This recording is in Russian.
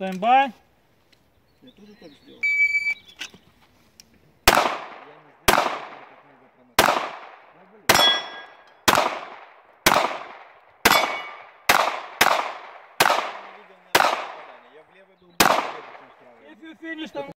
Стендбай. Я тоже так сделал. If you finish там